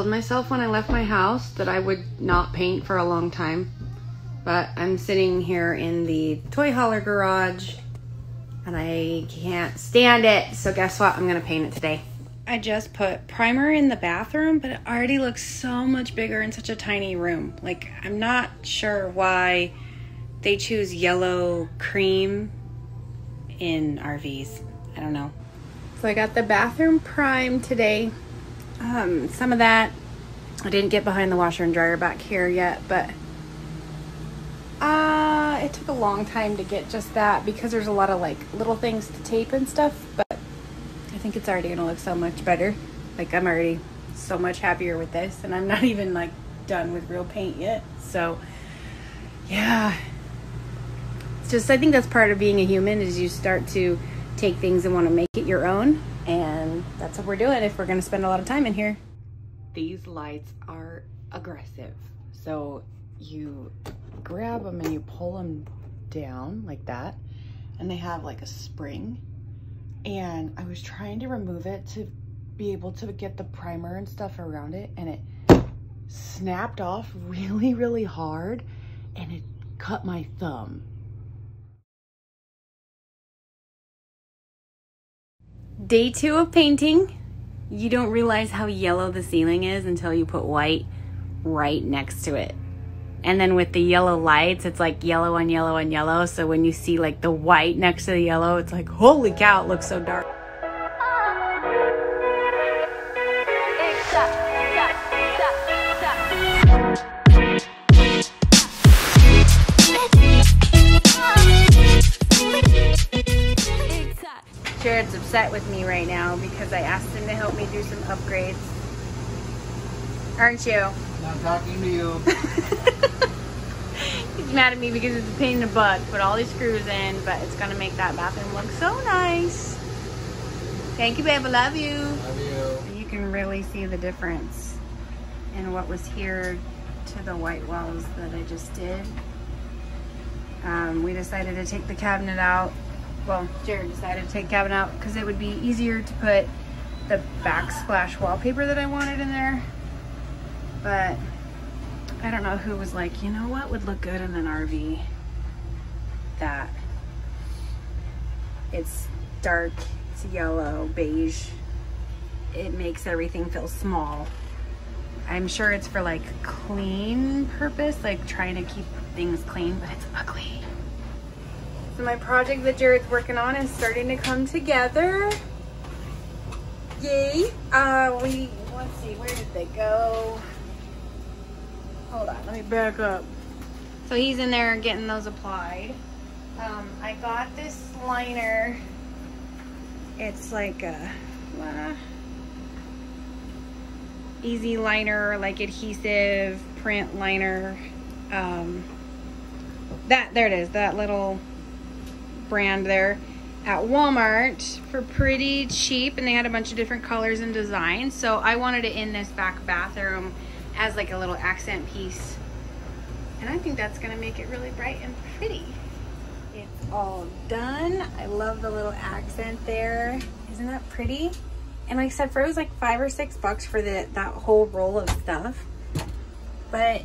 told myself when I left my house that I would not paint for a long time. But I'm sitting here in the toy hauler garage and I can't stand it. So guess what? I'm gonna paint it today. I just put primer in the bathroom, but it already looks so much bigger in such a tiny room. Like, I'm not sure why they choose yellow cream in RVs. I don't know. So I got the bathroom prime today. Um, some of that I didn't get behind the washer and dryer back here yet, but uh, it took a long time to get just that because there's a lot of like little things to tape and stuff, but I think it's already gonna look so much better. Like I'm already so much happier with this and I'm not even like done with real paint yet. So yeah. It's just I think that's part of being a human is you start to take things and want to make it your own and that's what we're doing if we're to spend a lot of time in here. These lights are aggressive. So you grab them and you pull them down like that and they have like a spring and I was trying to remove it to be able to get the primer and stuff around it and it snapped off really really hard and it cut my thumb day two of painting you don't realize how yellow the ceiling is until you put white right next to it and then with the yellow lights, it's like yellow on yellow on yellow. So when you see like the white next to the yellow, it's like, holy cow, it looks so dark. Jared's upset with me right now because I asked him to help me do some upgrades. Aren't you? I'm talking to you. He's mad at me because it's a pain in the butt. Put all these screws in, but it's gonna make that bathroom look so nice. Thank you, babe. I love you. Love you. You can really see the difference in what was here to the white walls that I just did. Um, we decided to take the cabinet out. Well, Jared decided to take cabinet out because it would be easier to put the backsplash wallpaper that I wanted in there but I don't know who was like, you know what would look good in an RV? That it's dark, it's yellow, beige. It makes everything feel small. I'm sure it's for like clean purpose, like trying to keep things clean, but it's ugly. So my project that Jared's working on is starting to come together. Yay. Uh, we, let's see, where did they go? Hold on, let me back up. So he's in there getting those applied. Um, I got this liner. It's like a uh, easy liner, like adhesive print liner. Um, that, there it is, that little brand there at Walmart for pretty cheap and they had a bunch of different colors and designs. So I wanted it in this back bathroom as like a little accent piece. And I think that's gonna make it really bright and pretty. It's all done. I love the little accent there. Isn't that pretty? And like I said, for it was like five or six bucks for the, that whole roll of stuff. But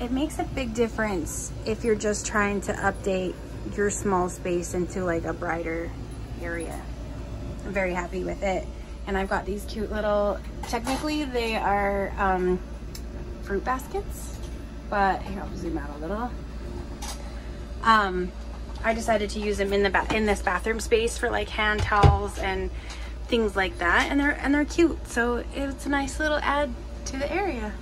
it makes a big difference if you're just trying to update your small space into like a brighter area. I'm very happy with it. And I've got these cute little, technically they are um, fruit baskets, but here, I'll zoom out a little. Um, I decided to use them in the in this bathroom space for like hand towels and things like that, and they're and they're cute. So it's a nice little add to the area.